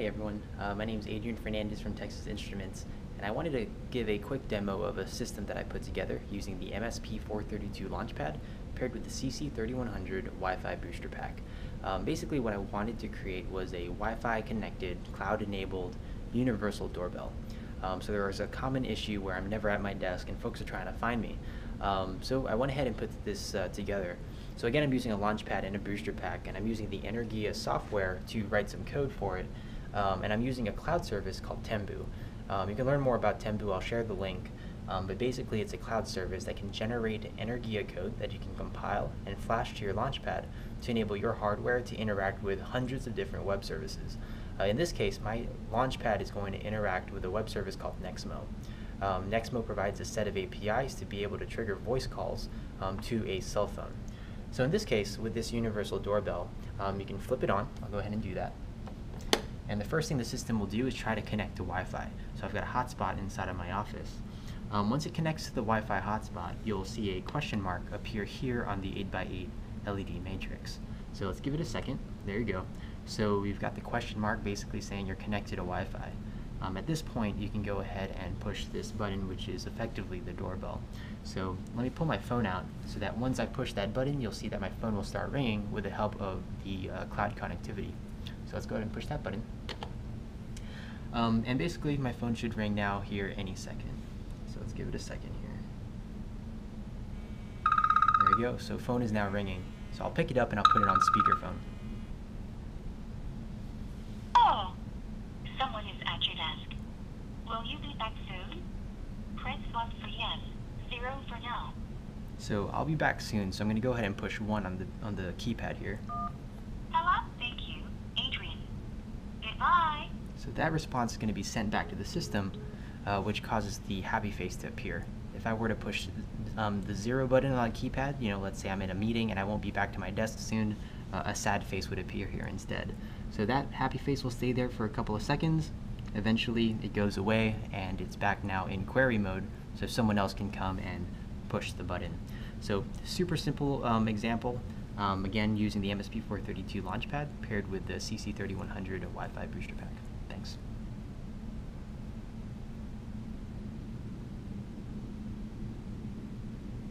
Hey everyone, uh, my name is Adrian Fernandez from Texas Instruments, and I wanted to give a quick demo of a system that I put together using the MSP432 Launchpad paired with the CC3100 Wi-Fi booster pack. Um, basically what I wanted to create was a Wi-Fi connected, cloud-enabled, universal doorbell. Um, so there was a common issue where I'm never at my desk and folks are trying to find me. Um, so I went ahead and put this uh, together. So again, I'm using a Launchpad and a booster pack, and I'm using the Energia software to write some code for it. Um, and I'm using a cloud service called Temboo. Um, you can learn more about Temboo, I'll share the link. Um, but basically, it's a cloud service that can generate Energia code that you can compile and flash to your Launchpad to enable your hardware to interact with hundreds of different web services. Uh, in this case, my Launchpad is going to interact with a web service called Nexmo. Um, Nexmo provides a set of APIs to be able to trigger voice calls um, to a cell phone. So in this case, with this universal doorbell, um, you can flip it on. I'll go ahead and do that. And the first thing the system will do is try to connect to Wi-Fi. So I've got a hotspot inside of my office. Um, once it connects to the Wi-Fi hotspot, you'll see a question mark appear here on the 8x8 LED matrix. So let's give it a second. There you go. So we've got the question mark basically saying you're connected to Wi-Fi. Um, at this point, you can go ahead and push this button, which is effectively the doorbell. So let me pull my phone out so that once I push that button, you'll see that my phone will start ringing with the help of the uh, cloud connectivity. So let's go ahead and push that button. Um, and basically, my phone should ring now here any second. So let's give it a second here. There we go. So phone is now ringing. So I'll pick it up and I'll put it on speakerphone. Oh, someone is at your desk. Will you be back soon? Press 1 for yes, 0 for no. So I'll be back soon, so I'm going to go ahead and push 1 on the, on the keypad here. Hello? Thank you. Adrian. Goodbye. So that response is going to be sent back to the system, uh, which causes the happy face to appear. If I were to push um, the zero button on the keypad, you know, let's say I'm in a meeting and I won't be back to my desk soon, uh, a sad face would appear here instead. So that happy face will stay there for a couple of seconds. Eventually it goes away and it's back now in query mode, so someone else can come and push the button. So super simple um, example. Um, again, using the MSP432 Launchpad paired with the CC3100 Wi-Fi booster pack.